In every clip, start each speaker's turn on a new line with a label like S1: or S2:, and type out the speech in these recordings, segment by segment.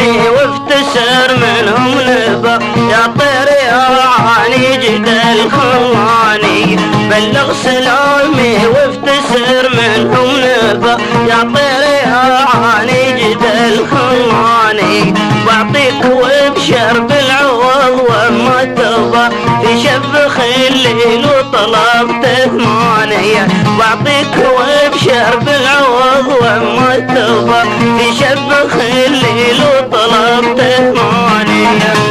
S1: قلبي وافتسر منهم نبأ. يا طير يا عاني جد الخلاني. بلغ سلامي وافتسر منهم نبأ. يا طير يا عاني جد الخلاني. بعطيك وابشر بالعوض وما ترضى في شفخ الليل وطلبت ثمانية. بعطيك وابشر بالعوض وما ترضى في شبخ الليل وطلبت ثمانية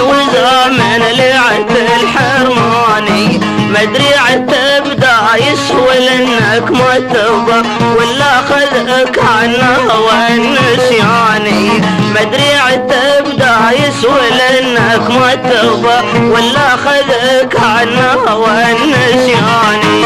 S1: وزامن لعت الحرماني. مدري عتب بدا يسوى لانك ما ترضى ولا خذك عنه والنسياني. مدري عتب بدا يسوى لانك ما ترضى ولا خذك عنه والنسياني.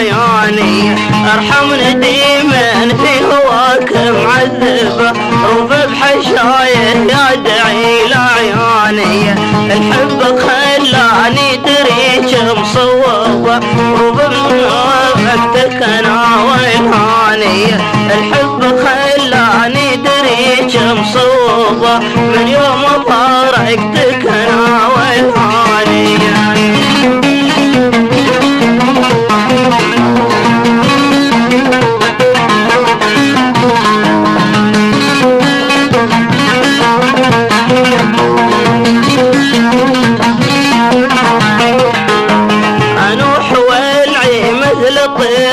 S1: لعياني أرحمني ديما في هواك معذبة رضب حشاية يا دعي لعياني الحب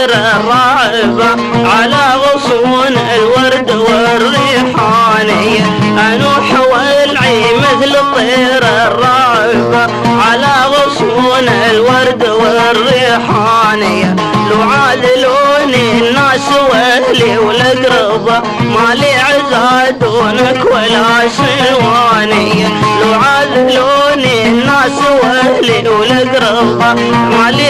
S1: طير الراعبة على غصون الورد والريحاني أنوح والعي مثل طير الراعبة على غصون الورد والريحاني لو عادلوني الناس وأهلي والاقربة مالي عزا دونك ولا سلواني لو عادلوني الناس وأهلي والاقربة مالي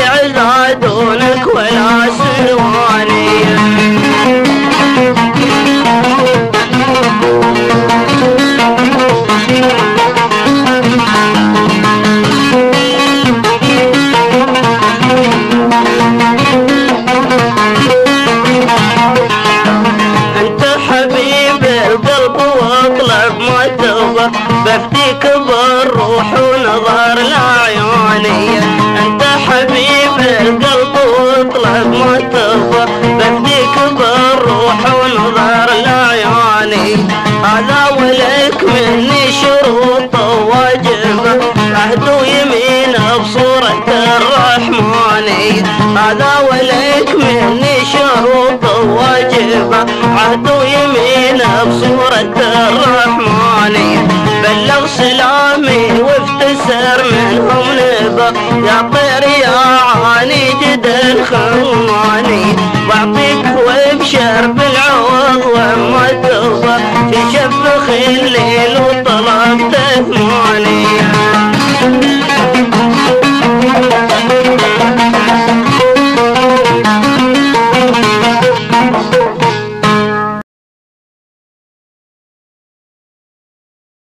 S1: بفتيك بالروح ونظر لعيوني. أنت حبيب القلب واطلب ما ترضى بفتيك بالروح ونظر لعيوني. هذا ولك مني شروط واجبة عهد ويمين بصورة الرحمن. هذا ولك مني شروط واجبة عهد ويمين بصورة الرحمن. منهم نبا يا طير يا عاني جد الخماني بعطيك وابشر بالعوض وما ترضى في اللي